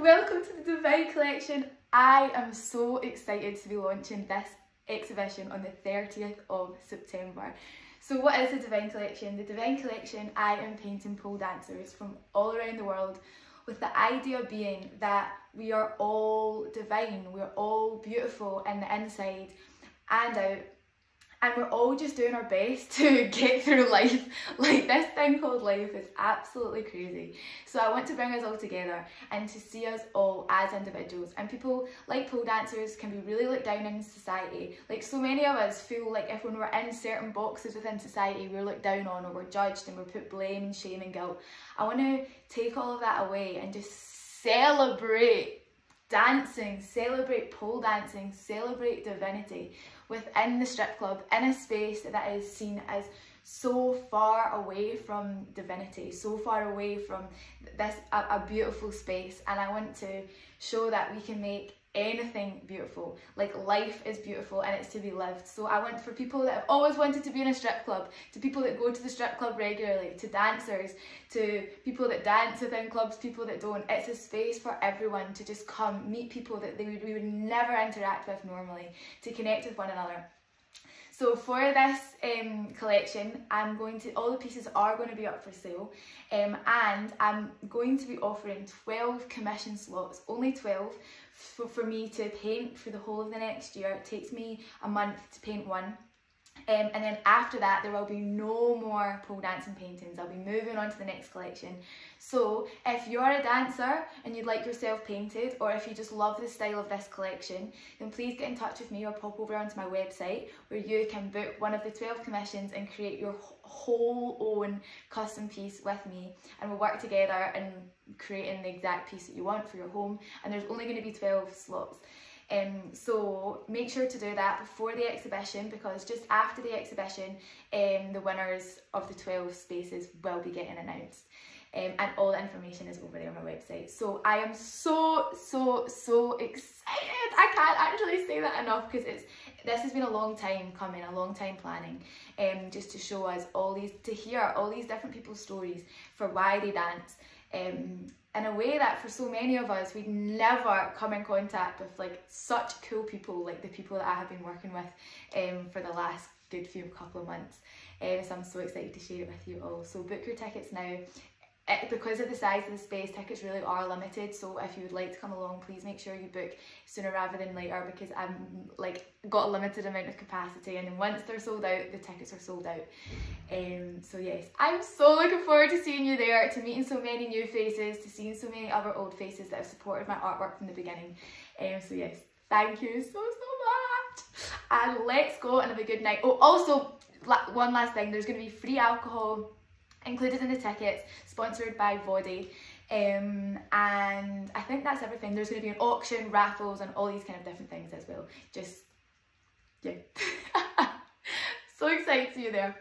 welcome to the Divine Collection. I am so excited to be launching this exhibition on the 30th of September. So what is the Divine Collection? The Divine Collection, I am painting pole dancers from all around the world with the idea being that we are all divine, we're all beautiful in the inside and out and we're all just doing our best to get through life. Like this thing called life is absolutely crazy. So I want to bring us all together and to see us all as individuals. And people like pole dancers can be really looked down in society. Like so many of us feel like if when we're in certain boxes within society, we're looked down on or we're judged and we're put blame and shame and guilt. I want to take all of that away and just celebrate dancing, celebrate pole dancing, celebrate divinity within the strip club in a space that is seen as so far away from divinity, so far away from this a, a beautiful space. And I want to show that we can make anything beautiful. Like life is beautiful and it's to be lived. So I want for people that have always wanted to be in a strip club, to people that go to the strip club regularly, to dancers, to people that dance within clubs, people that don't. It's a space for everyone to just come, meet people that they would, we would never interact with normally, to connect with one another. So for this um, collection, I'm going to, all the pieces are going to be up for sale um, and I'm going to be offering 12 commission slots, only 12, for, for me to paint for the whole of the next year. It takes me a month to paint one. Um, and then after that, there will be no more pole dancing paintings. I'll be moving on to the next collection. So if you're a dancer and you'd like yourself painted, or if you just love the style of this collection, then please get in touch with me or pop over onto my website where you can book one of the 12 commissions and create your whole own custom piece with me. And we'll work together in creating the exact piece that you want for your home. And there's only going to be 12 slots. Um, so make sure to do that before the exhibition because just after the exhibition, um, the winners of the 12 spaces will be getting announced. Um, and all the information is over there on my website. So I am so, so, so excited. I can't actually say that enough because it's this has been a long time coming, a long time planning, um, just to show us all these, to hear all these different people's stories for why they dance. Um, in a way that for so many of us we'd never come in contact with like such cool people like the people that I have been working with um, for the last good few couple of months. Um, so I'm so excited to share it with you all. So book your tickets now it, because of the size of the space, tickets really are limited. So if you would like to come along, please make sure you book sooner rather than later because I'm like got a limited amount of capacity and once they're sold out, the tickets are sold out. Um, so yes, I'm so looking forward to seeing you there, to meeting so many new faces, to seeing so many other old faces that have supported my artwork from the beginning. Um, so yes, thank you so, so much. And let's go and have a good night. Oh, also, one last thing, there's going to be free alcohol included in the tickets, sponsored by Vody. Um, and I think that's everything. There's going to be an auction, raffles, and all these kind of different things as well. Just, yeah. so excited to see you there.